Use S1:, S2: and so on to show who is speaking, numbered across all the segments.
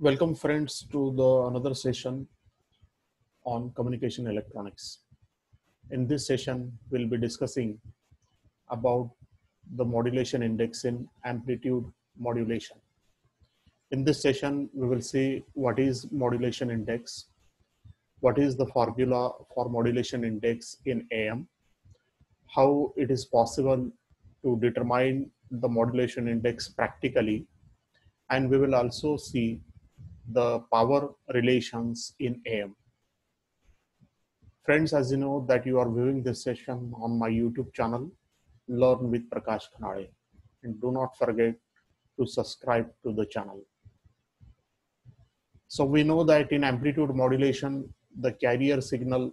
S1: Welcome friends to the another session on communication electronics. In this session, we'll be discussing about the modulation index in amplitude modulation. In this session, we will see what is modulation index, what is the formula for modulation index in AM, how it is possible to determine the modulation index practically, and we will also see the power relations in AM. Friends, as you know that you are viewing this session on my YouTube channel, Learn with Prakash Khanale. And do not forget to subscribe to the channel. So we know that in amplitude modulation, the carrier signal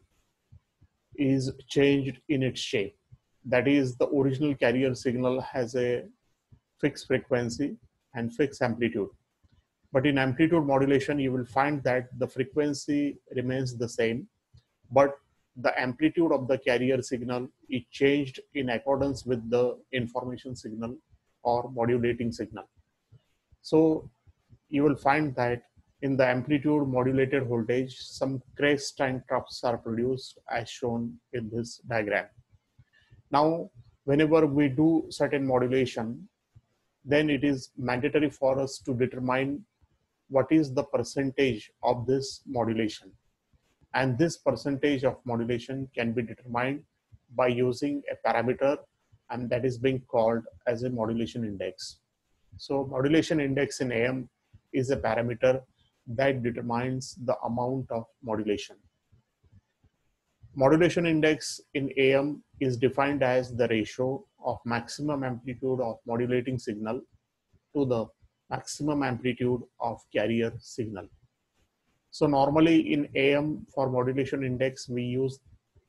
S1: is changed in its shape. That is the original carrier signal has a fixed frequency and fixed amplitude but in amplitude modulation, you will find that the frequency remains the same, but the amplitude of the carrier signal is changed in accordance with the information signal or modulating signal. So you will find that in the amplitude modulated voltage, some crest and troughs are produced as shown in this diagram. Now, whenever we do certain modulation, then it is mandatory for us to determine what is the percentage of this modulation. And this percentage of modulation can be determined by using a parameter and that is being called as a modulation index. So modulation index in AM is a parameter that determines the amount of modulation. Modulation index in AM is defined as the ratio of maximum amplitude of modulating signal to the maximum amplitude of carrier signal. So normally in AM for modulation index, we use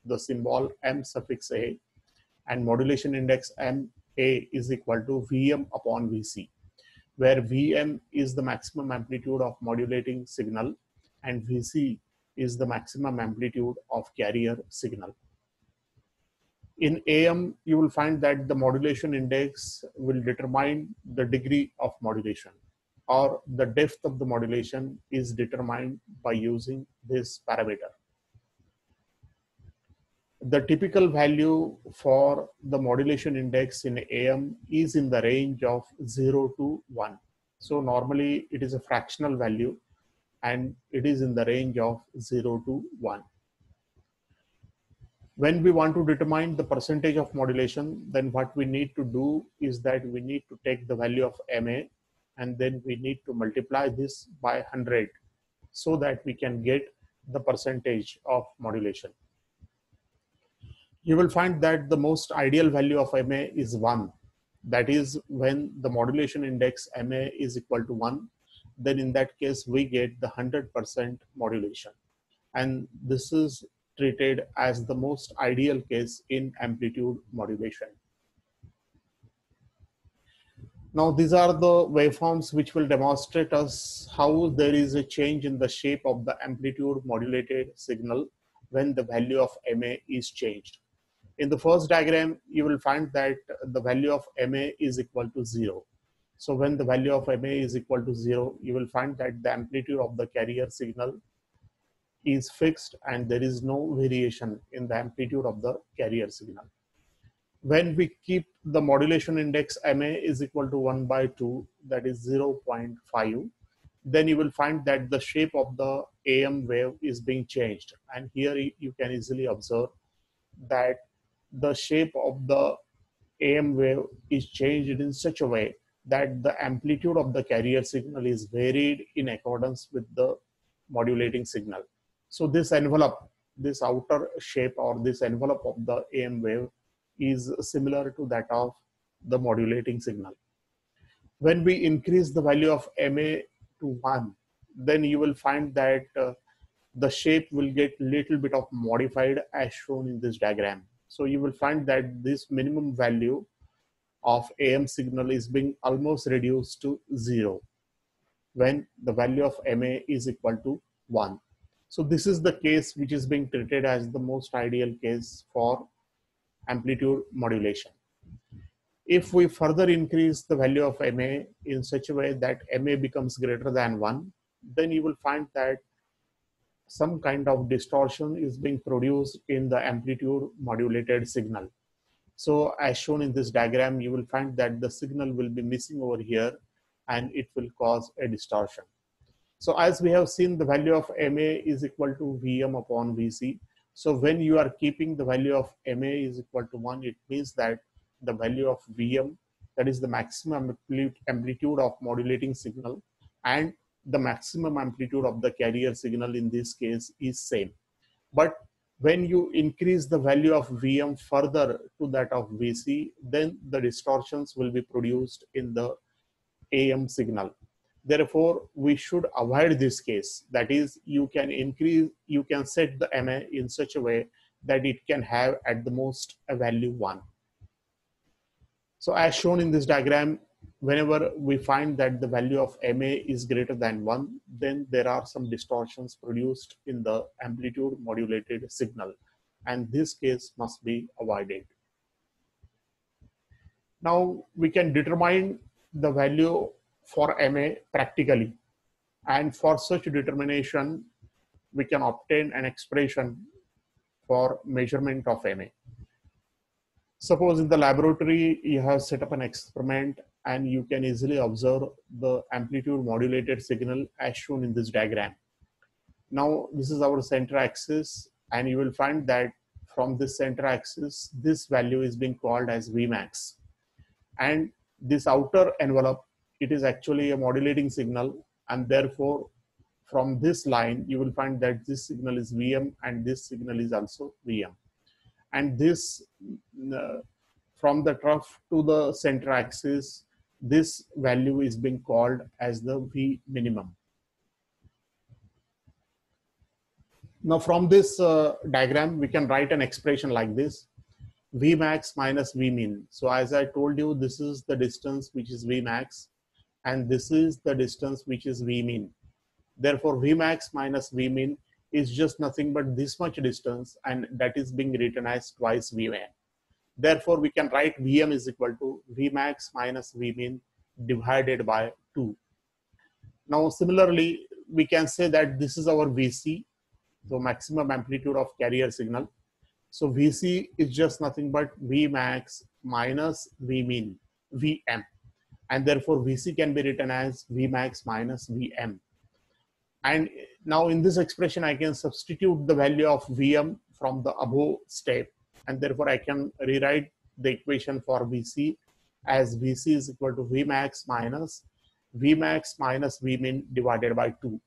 S1: the symbol M suffix A and modulation index MA is equal to VM upon VC, where VM is the maximum amplitude of modulating signal and VC is the maximum amplitude of carrier signal in AM, you will find that the modulation index will determine the degree of modulation or the depth of the modulation is determined by using this parameter. The typical value for the modulation index in AM is in the range of 0 to 1. So normally it is a fractional value and it is in the range of 0 to 1 when we want to determine the percentage of modulation, then what we need to do is that we need to take the value of MA and then we need to multiply this by 100 so that we can get the percentage of modulation. You will find that the most ideal value of MA is 1. That is when the modulation index MA is equal to 1, then in that case we get the 100% modulation. And this is treated as the most ideal case in amplitude modulation. Now these are the waveforms which will demonstrate us how there is a change in the shape of the amplitude modulated signal when the value of MA is changed. In the first diagram, you will find that the value of MA is equal to zero. So when the value of MA is equal to zero, you will find that the amplitude of the carrier signal is fixed and there is no variation in the amplitude of the carrier signal. When we keep the modulation index MA is equal to 1 by 2, that is 0.5, then you will find that the shape of the AM wave is being changed. And here you can easily observe that the shape of the AM wave is changed in such a way that the amplitude of the carrier signal is varied in accordance with the modulating signal. So this envelope, this outer shape or this envelope of the AM wave is similar to that of the modulating signal. When we increase the value of MA to 1, then you will find that uh, the shape will get little bit of modified as shown in this diagram. So you will find that this minimum value of AM signal is being almost reduced to zero when the value of MA is equal to 1. So this is the case which is being treated as the most ideal case for amplitude modulation. If we further increase the value of MA in such a way that MA becomes greater than 1, then you will find that some kind of distortion is being produced in the amplitude modulated signal. So as shown in this diagram, you will find that the signal will be missing over here and it will cause a distortion. So as we have seen, the value of MA is equal to VM upon VC. So when you are keeping the value of MA is equal to one, it means that the value of VM, that is the maximum amplitude of modulating signal and the maximum amplitude of the carrier signal in this case is same. But when you increase the value of VM further to that of VC, then the distortions will be produced in the AM signal. Therefore, we should avoid this case. That is, you can increase, you can set the MA in such a way that it can have at the most a value one. So as shown in this diagram, whenever we find that the value of MA is greater than one, then there are some distortions produced in the amplitude modulated signal. And this case must be avoided. Now we can determine the value for MA practically. And for such determination, we can obtain an expression for measurement of MA. Suppose in the laboratory, you have set up an experiment and you can easily observe the amplitude modulated signal as shown in this diagram. Now, this is our center axis and you will find that from this center axis, this value is being called as Vmax. And this outer envelope it is actually a modulating signal and therefore from this line you will find that this signal is VM and this signal is also VM and this uh, from the trough to the center axis this value is being called as the V minimum. Now from this uh, diagram we can write an expression like this Vmax minus Vmin. So as I told you this is the distance which is Vmax and this is the distance which is Vmin. Therefore, Vmax minus v Vmin is just nothing but this much distance and that is being written as twice Vmin. Therefore, we can write Vm is equal to Vmax minus v Vmin divided by 2. Now, similarly, we can say that this is our VC, the maximum amplitude of carrier signal. So VC is just nothing but Vmax minus v Vmin, Vm and therefore VC can be written as Vmax minus Vm. And now in this expression, I can substitute the value of Vm from the above step. And therefore I can rewrite the equation for VC as VC is equal to Vmax minus Vmax minus Vmin divided by 2.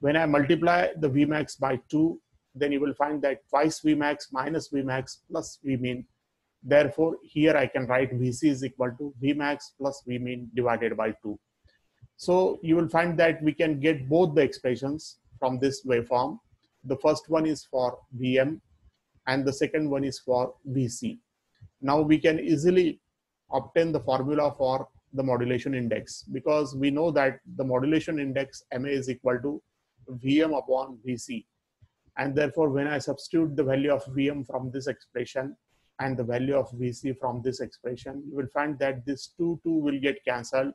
S1: When I multiply the Vmax by 2, then you will find that twice Vmax minus Vmax plus Vmin Therefore, here I can write Vc is equal to Vmax plus Vmin divided by 2. So you will find that we can get both the expressions from this waveform. The first one is for Vm and the second one is for Vc. Now we can easily obtain the formula for the modulation index because we know that the modulation index Ma is equal to Vm upon Vc. And therefore, when I substitute the value of Vm from this expression, and the value of VC from this expression, you will find that this 2, 2 will get cancelled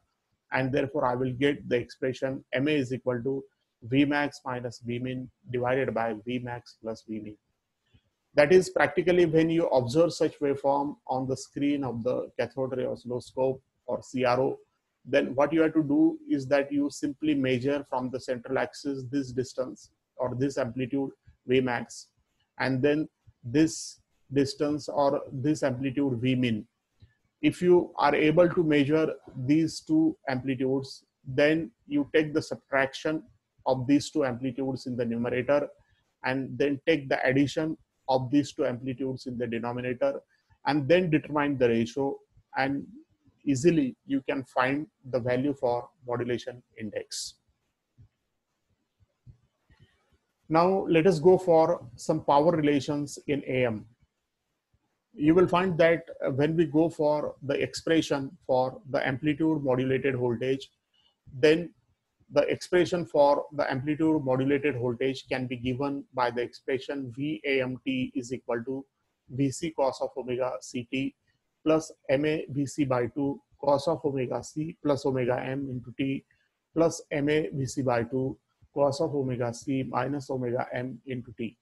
S1: and therefore I will get the expression MA is equal to Vmax minus Vmin divided by Vmax plus Vmin. That is practically when you observe such waveform on the screen of the cathode ray oscilloscope or CRO, then what you have to do is that you simply measure from the central axis this distance or this amplitude Vmax and then this distance or this amplitude V min. If you are able to measure these two amplitudes, then you take the subtraction of these two amplitudes in the numerator and then take the addition of these two amplitudes in the denominator and then determine the ratio and easily you can find the value for modulation index. Now let us go for some power relations in AM you will find that uh, when we go for the expression for the amplitude modulated voltage, then the expression for the amplitude modulated voltage can be given by the expression VAMT is equal to VC cos of omega CT plus MA VC by 2 cos of omega C plus omega M into T plus MA VC by 2 cos of omega c minus omega m into t.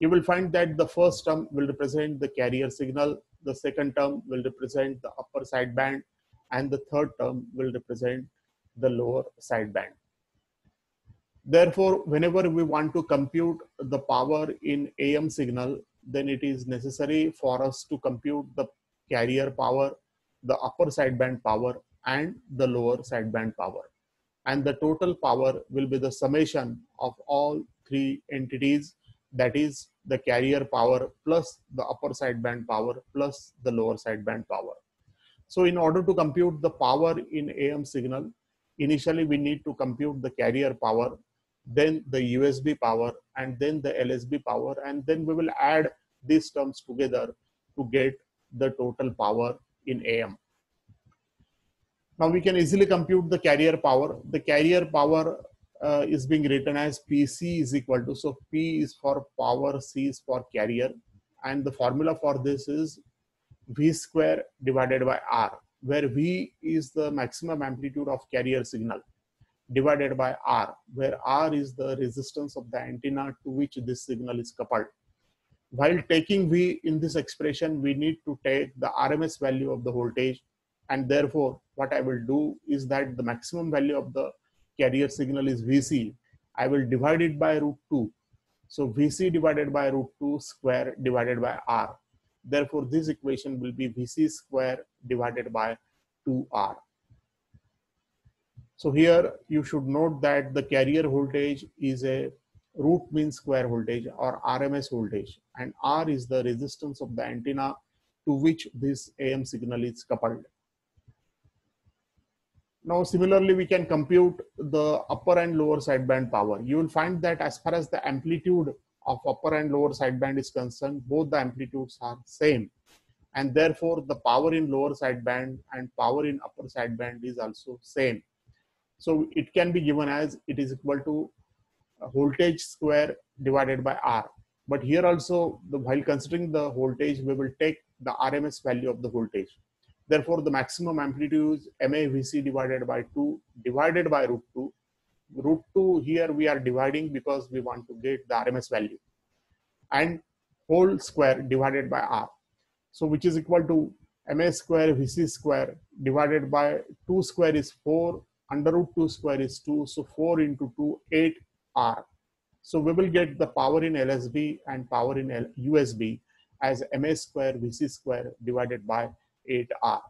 S1: You will find that the first term will represent the carrier signal, the second term will represent the upper sideband, and the third term will represent the lower sideband. Therefore, whenever we want to compute the power in AM signal, then it is necessary for us to compute the carrier power, the upper sideband power, and the lower sideband power. And the total power will be the summation of all three entities, that is the carrier power plus the upper sideband power plus the lower sideband power. So in order to compute the power in AM signal, initially we need to compute the carrier power, then the USB power, and then the LSB power, and then we will add these terms together to get the total power in AM. Now we can easily compute the carrier power. The carrier power uh, is being written as PC is equal to, so P is for power, C is for carrier. And the formula for this is V square divided by R, where V is the maximum amplitude of carrier signal divided by R, where R is the resistance of the antenna to which this signal is coupled while taking V in this expression, we need to take the RMS value of the voltage. And therefore, what I will do is that the maximum value of the carrier signal is VC. I will divide it by root 2. So VC divided by root 2 square divided by R. Therefore, this equation will be VC square divided by 2R. So here you should note that the carrier voltage is a root mean square voltage or RMS voltage and R is the resistance of the antenna to which this AM signal is coupled. Now similarly we can compute the upper and lower sideband power. You will find that as far as the amplitude of upper and lower sideband is concerned, both the amplitudes are same and therefore the power in lower sideband and power in upper sideband is also same. So it can be given as it is equal to voltage square divided by R. But here also, the, while considering the voltage, we will take the RMS value of the voltage. Therefore, the maximum amplitude is MAVC divided by 2 divided by root 2. Root 2 here we are dividing because we want to get the RMS value. And whole square divided by R. So which is equal to MA square VC square divided by 2 square is 4 under root 2 square is 2. So 4 into 2, 8 R. So we will get the power in LSB and power in USB as MA square VC square divided by 8R.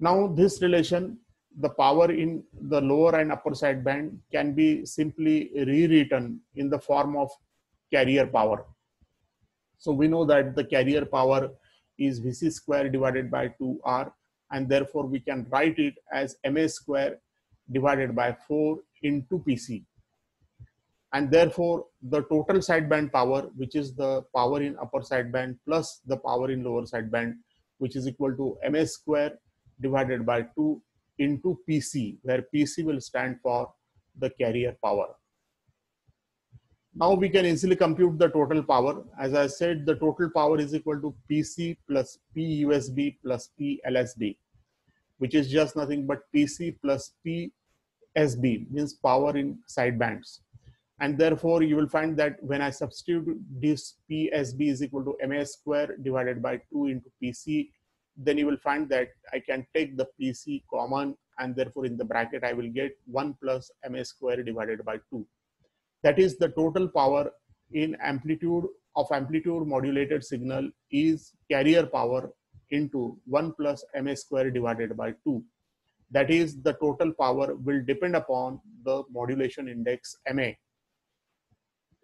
S1: Now this relation, the power in the lower and upper sideband can be simply rewritten in the form of carrier power. So we know that the carrier power is VC square divided by 2R and therefore we can write it as MA square divided by 4 into PC. And therefore, the total sideband power, which is the power in upper sideband plus the power in lower sideband, which is equal to MS square divided by 2 into PC, where PC will stand for the carrier power. Now we can easily compute the total power. As I said, the total power is equal to PC plus PUSB plus PLSB, which is just nothing but PC plus P SB means power in sidebands. And therefore, you will find that when I substitute this PSB is equal to MA square divided by 2 into PC, then you will find that I can take the PC common and therefore in the bracket I will get 1 plus MA square divided by 2. That is the total power in amplitude of amplitude modulated signal is carrier power into 1 plus MA square divided by 2 that is the total power will depend upon the modulation index MA.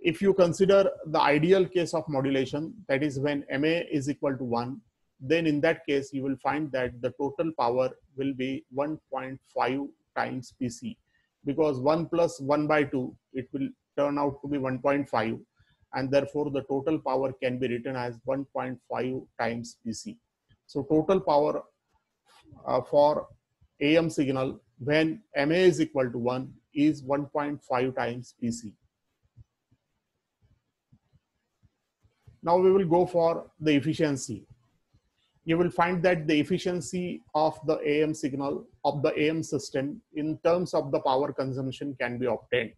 S1: If you consider the ideal case of modulation, that is when MA is equal to 1, then in that case, you will find that the total power will be 1.5 times PC because 1 plus 1 by 2, it will turn out to be 1.5 and therefore the total power can be written as 1.5 times PC. So total power uh, for AM signal when MA is equal to 1 is 1.5 times PC. Now we will go for the efficiency. you will find that the efficiency of the AM signal of the AM system in terms of the power consumption can be obtained.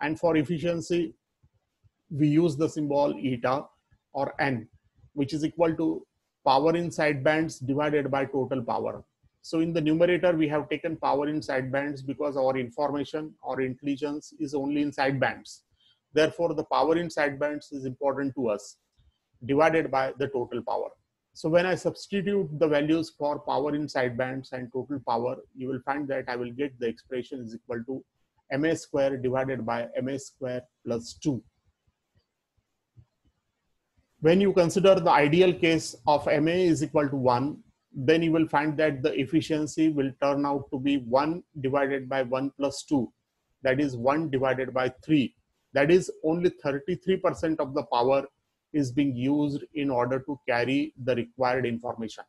S1: And for efficiency, we use the symbol eta or N, which is equal to power in sidebands divided by total power. So in the numerator, we have taken power in sidebands because our information or intelligence is only in sidebands. Therefore, the power in sidebands is important to us divided by the total power. So when I substitute the values for power in sidebands and total power, you will find that I will get the expression is equal to ma square divided by ma square plus 2. When you consider the ideal case of ma is equal to 1, then you will find that the efficiency will turn out to be 1 divided by 1 plus 2. That is 1 divided by 3. That is only 33% of the power is being used in order to carry the required information.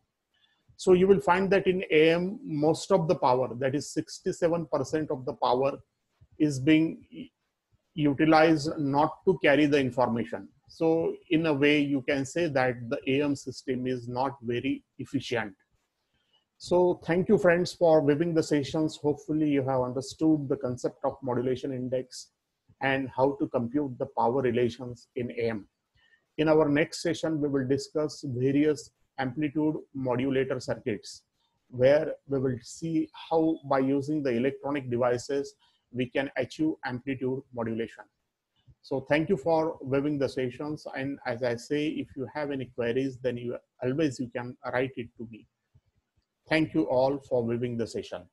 S1: So you will find that in AM, most of the power, that is 67% of the power is being utilized not to carry the information. So in a way, you can say that the AM system is not very efficient. So thank you friends for viewing the sessions. Hopefully you have understood the concept of modulation index and how to compute the power relations in AM. In our next session, we will discuss various amplitude modulator circuits where we will see how by using the electronic devices, we can achieve amplitude modulation. So thank you for viewing the sessions. And as I say, if you have any queries, then you always you can write it to me. Thank you all for viewing the session.